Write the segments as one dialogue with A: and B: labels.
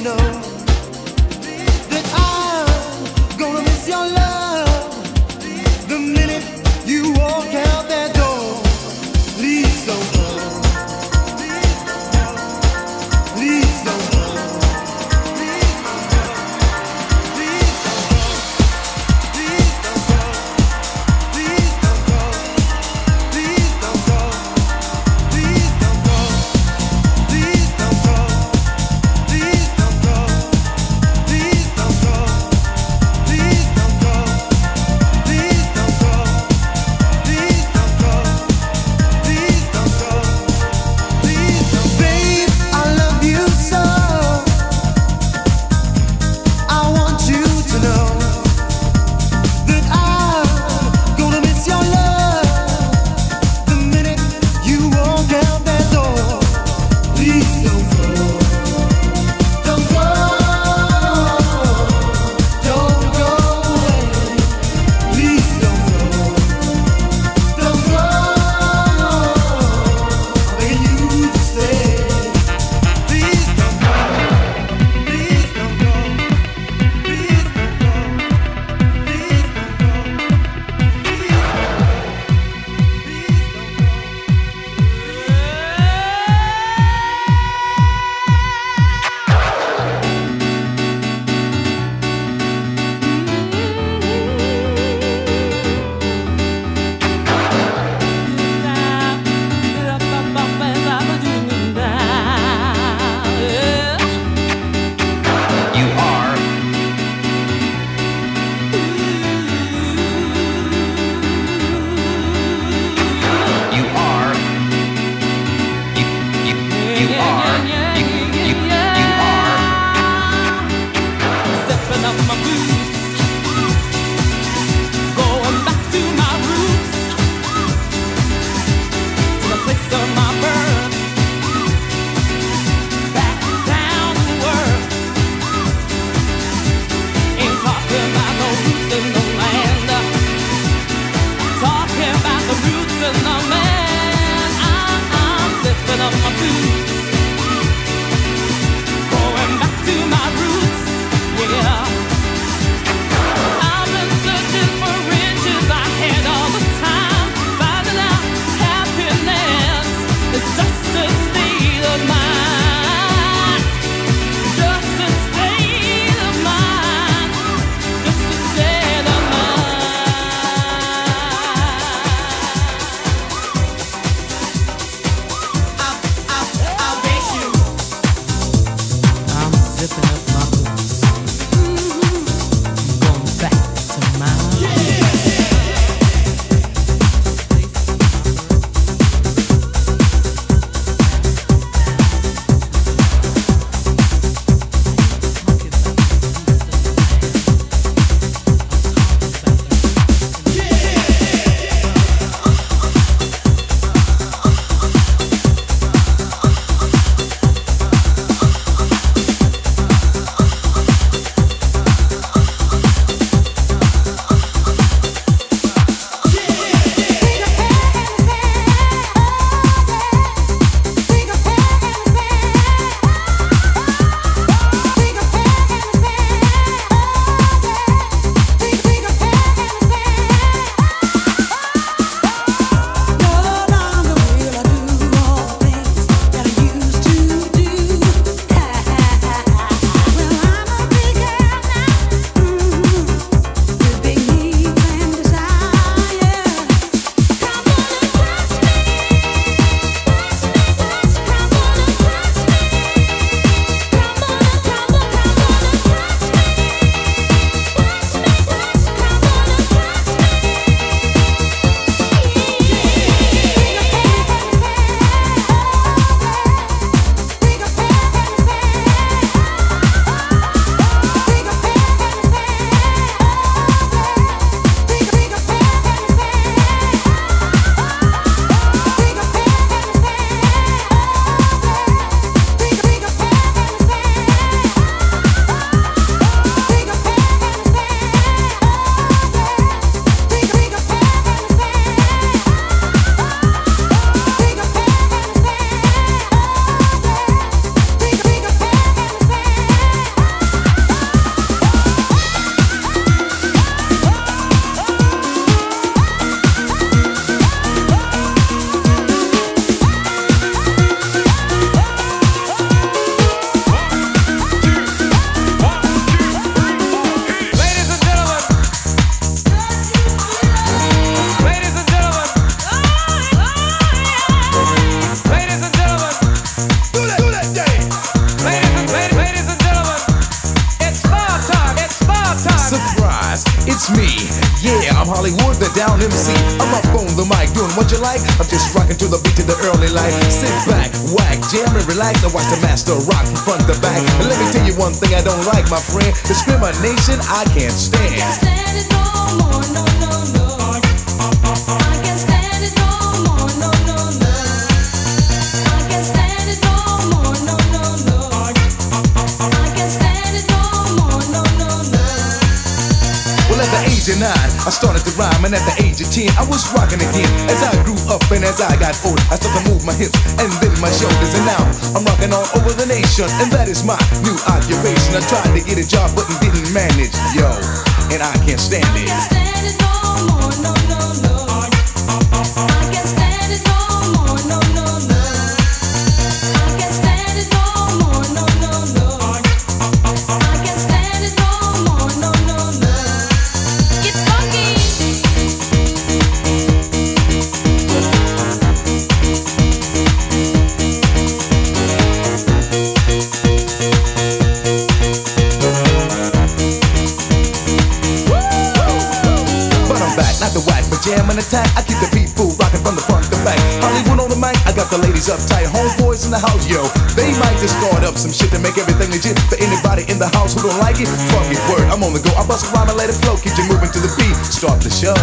A: to know. I'm
B: just
C: rocking to the beat to the early light. Sit back, whack, jam and relax. Now watch the master rock from front to back. And let me tell you one thing I don't like, my friend. Discrimination I can't stand.
D: stand it no more, no, no, no. I
C: started to rhyme, and at the age of ten, I was rocking again. As I grew up and as I got older, I started to move my hips and then my shoulders, and now I'm rocking all over the nation, and that is my new occupation. I tried to get a job, but didn't manage, yo, and I can't stand it.
D: can't stand it no more, no, no, no. I can't stand it no more, no, no, I
C: keep the people rocking from the front to back. Hollywood on the mic, I got the ladies uptight. Homeboys in the house, yo. They might just start up some shit to make everything legit. For anybody in the house who don't like it, fuck it, word. I'm on the go. I bust a rhyme and let it flow. Keep you moving to the beat. Start the show.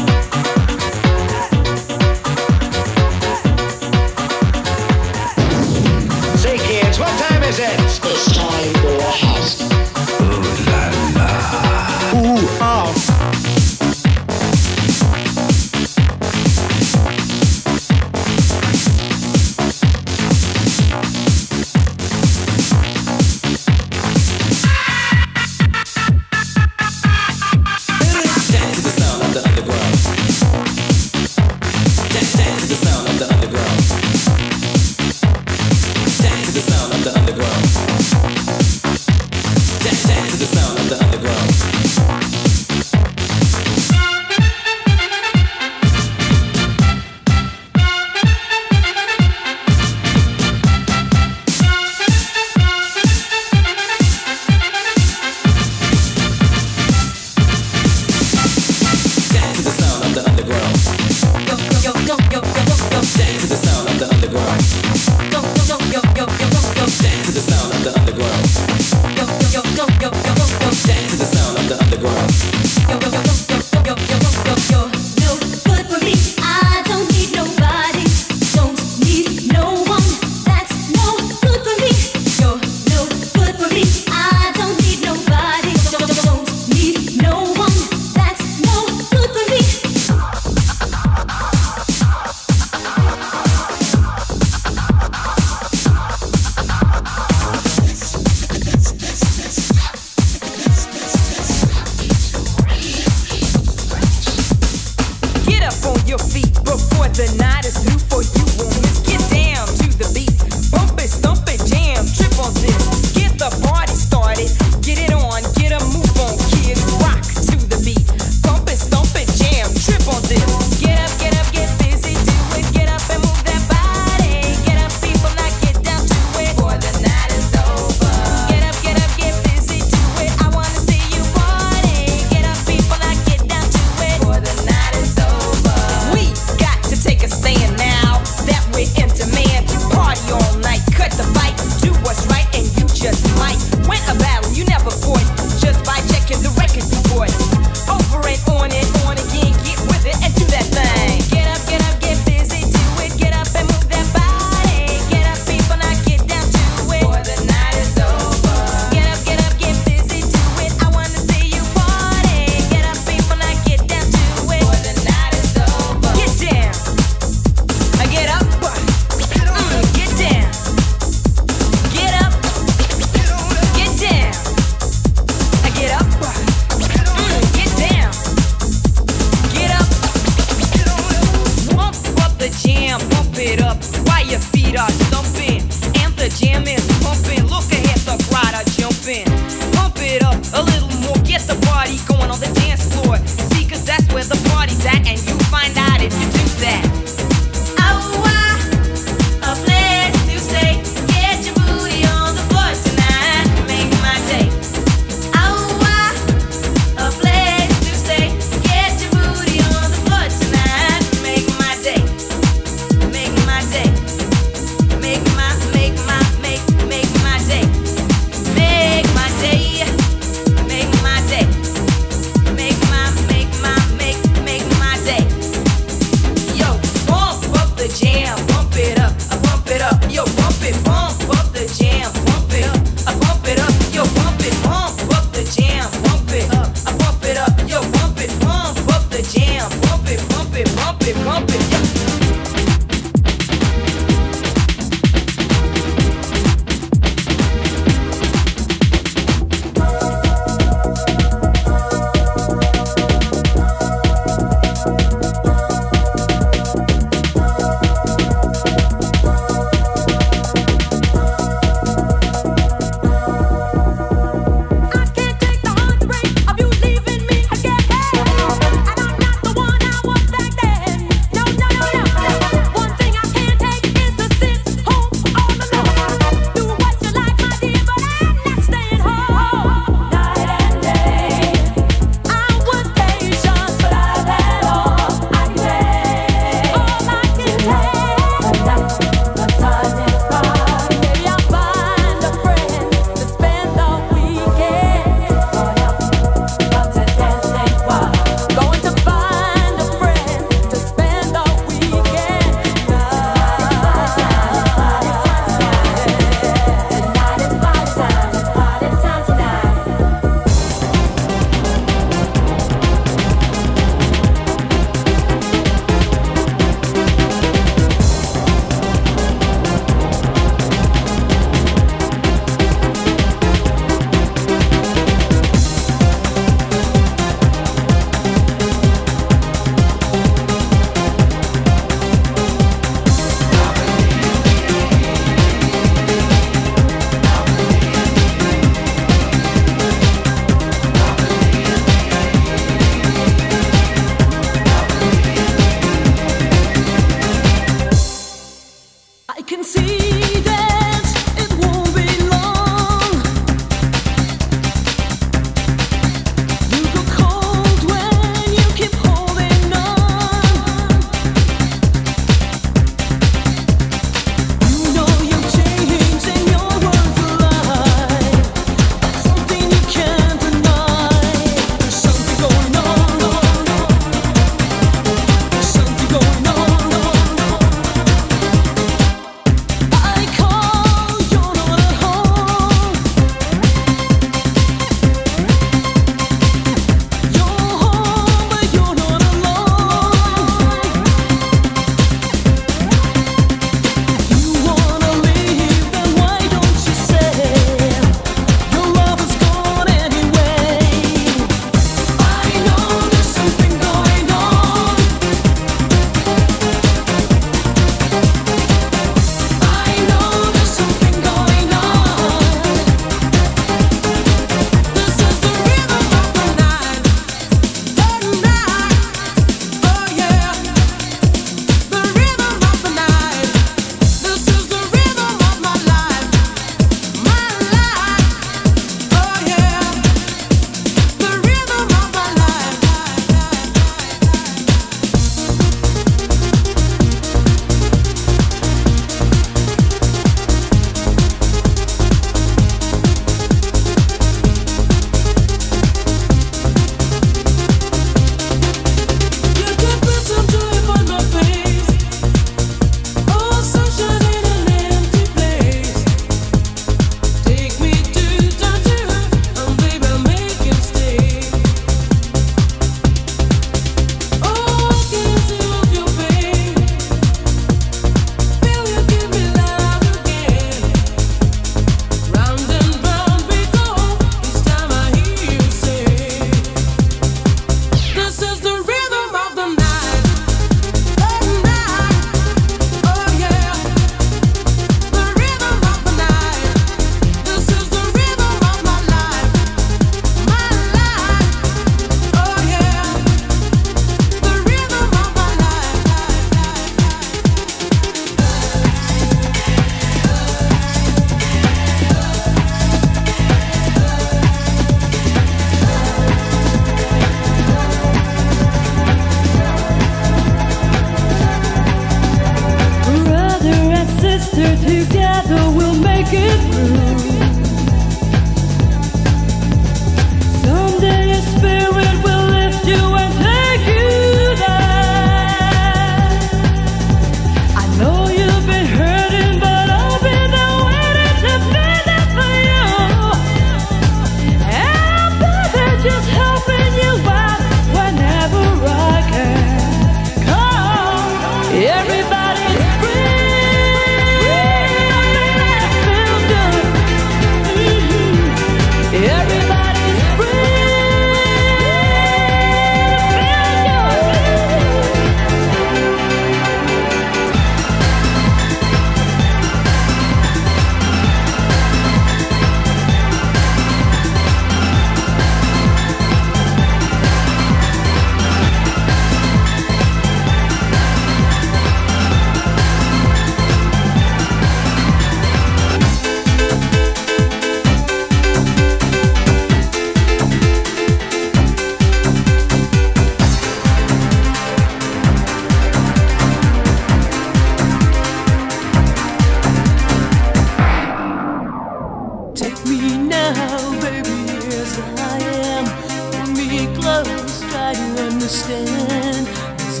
D: baby, here's I
E: am. Pull me close, try to
F: understand. This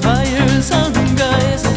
G: hunger is.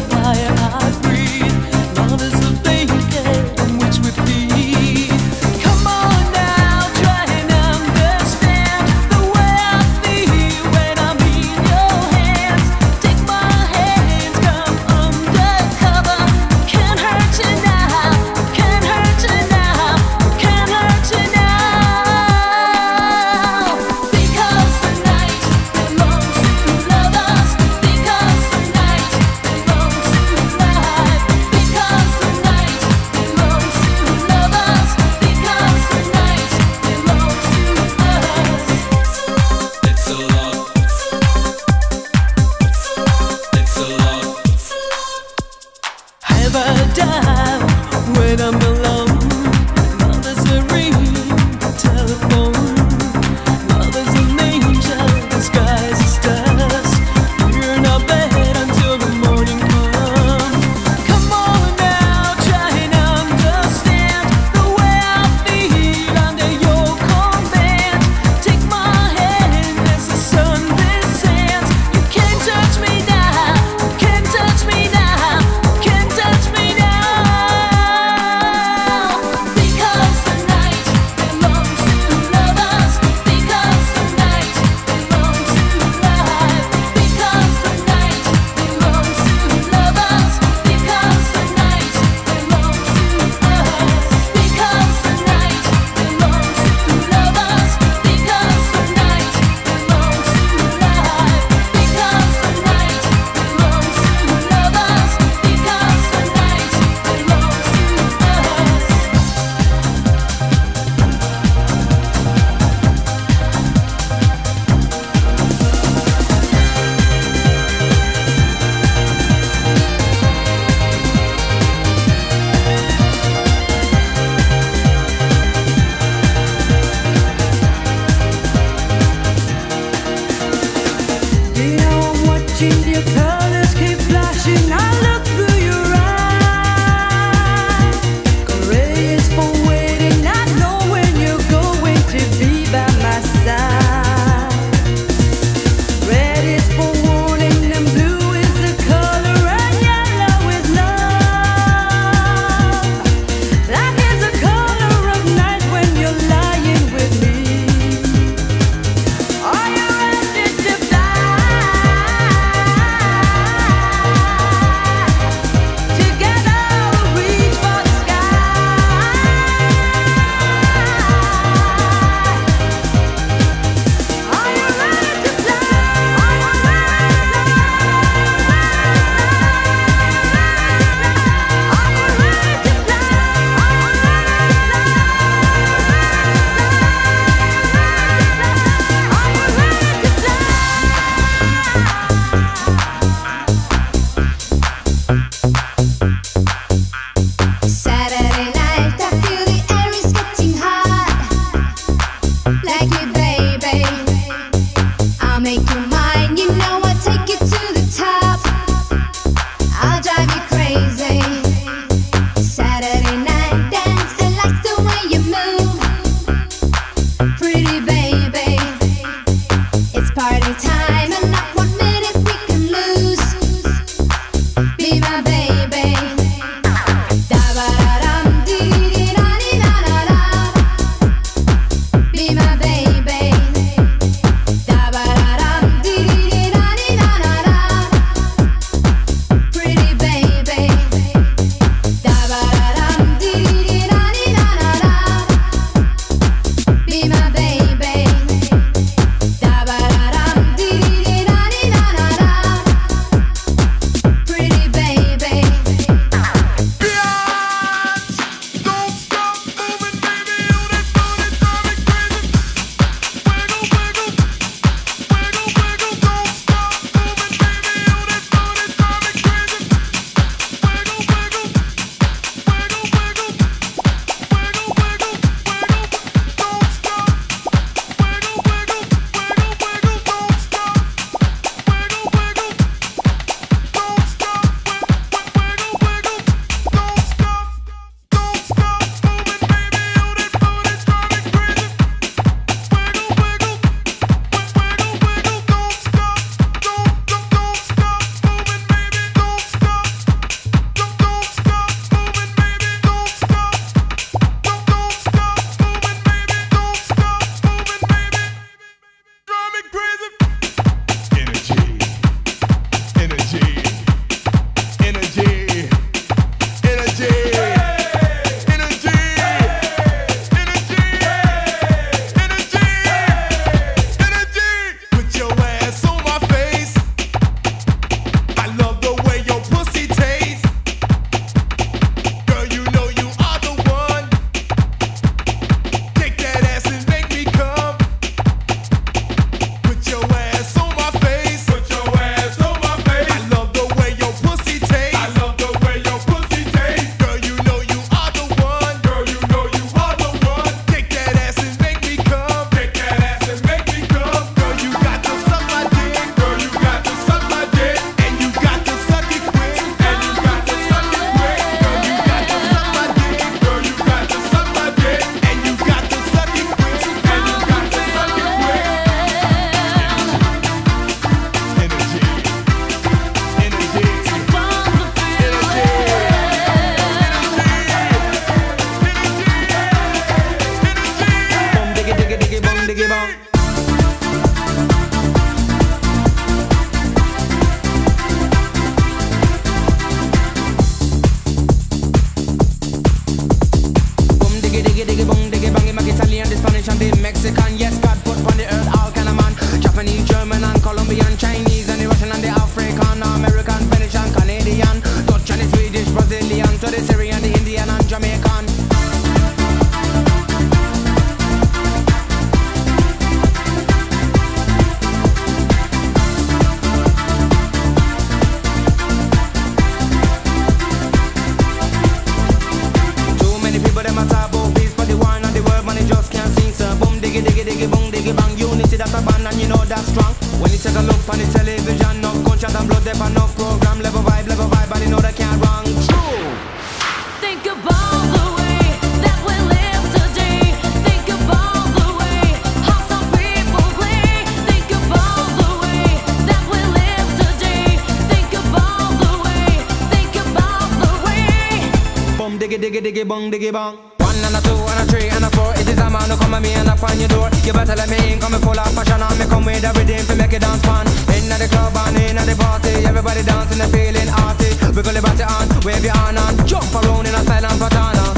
H: diggy bang. One and a two and a three and a four. It is a man who come at me and knock on your door. You better let me in, come full of passion. And me come with everything to make it dance fun. In at the club and in at the party. Everybody dancing and feeling arty. Wiggle your body on, wave your hand and Jump around in a silent patana.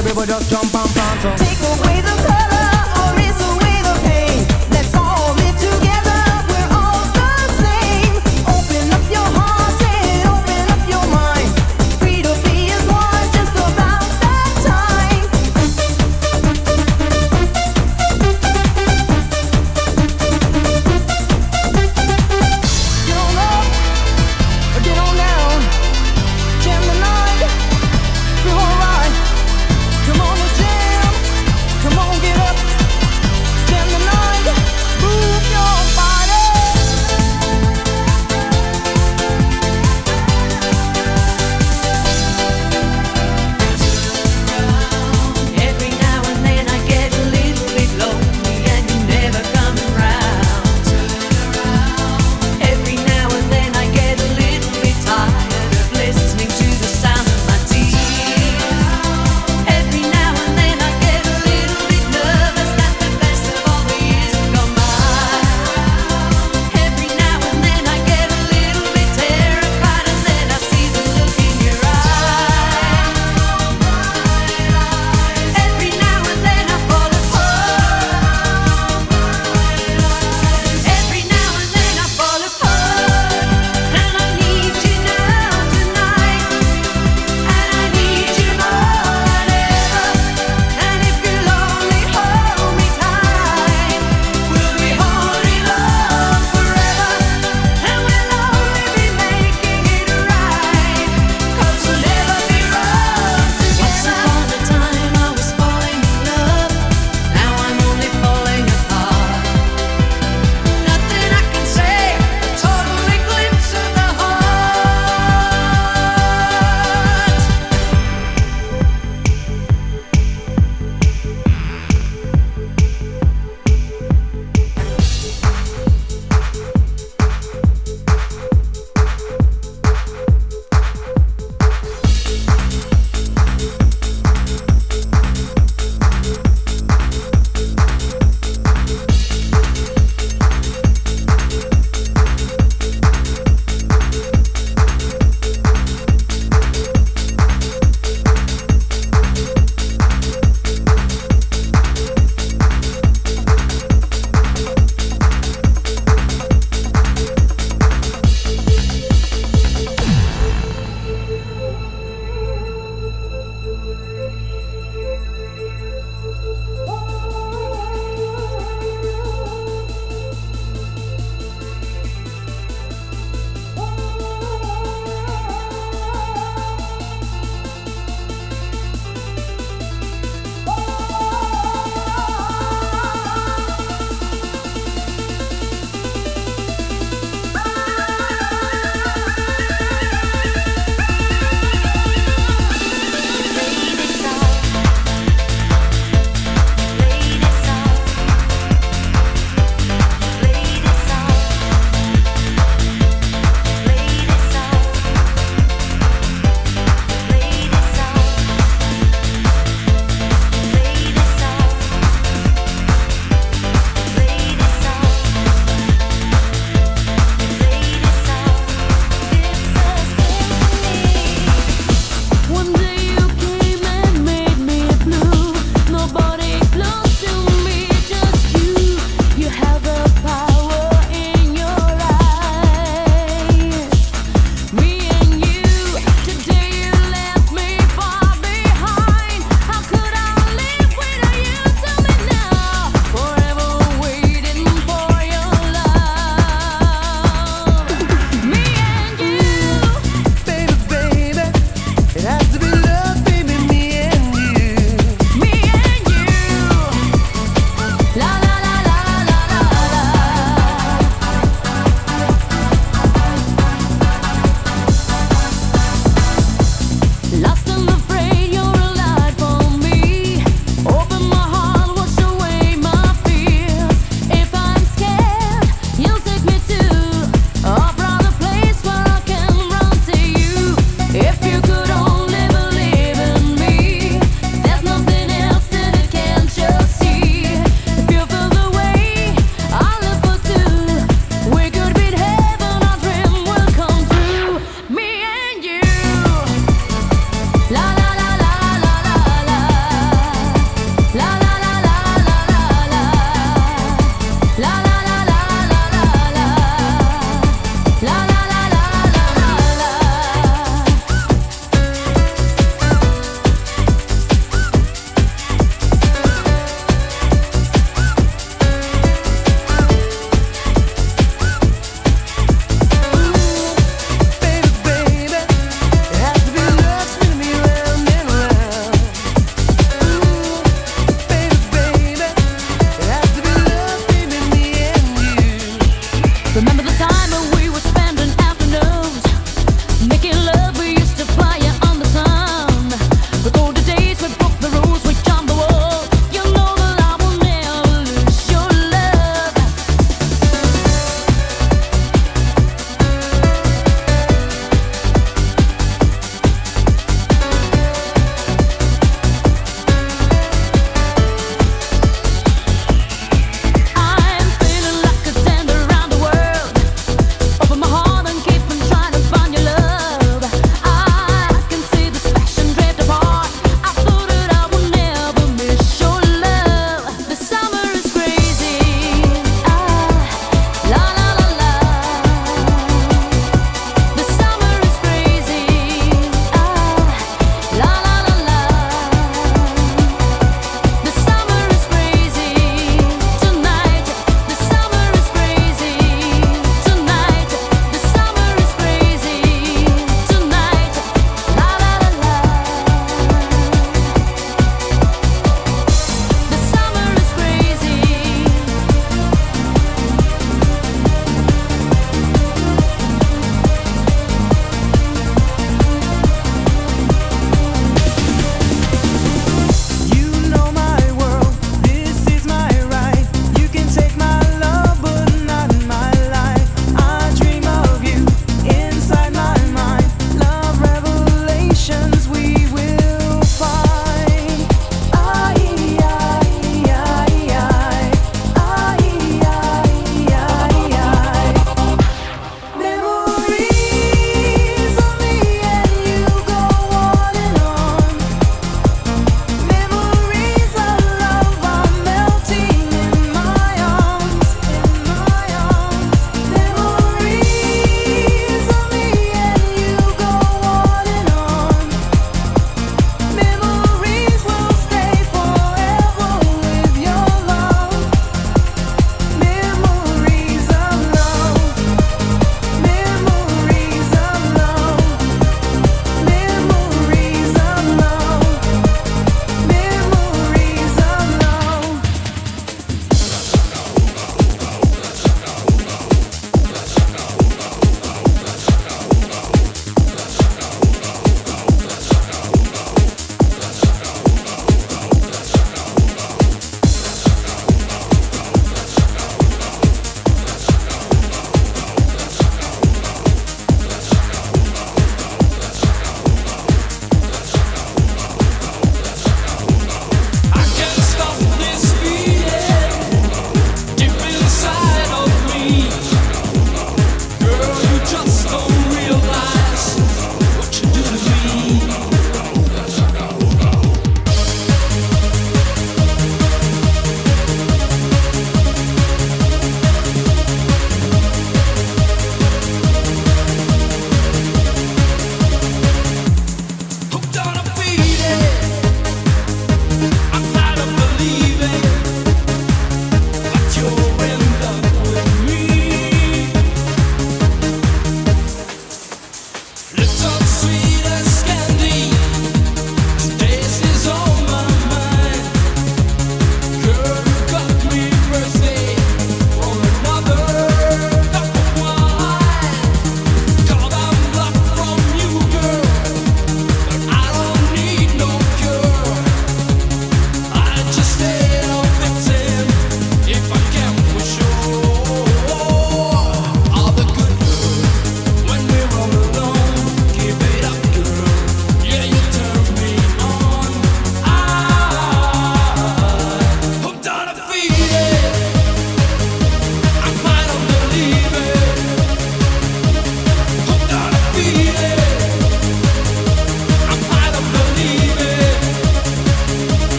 H: Everybody just jump and dance.
I: Take away.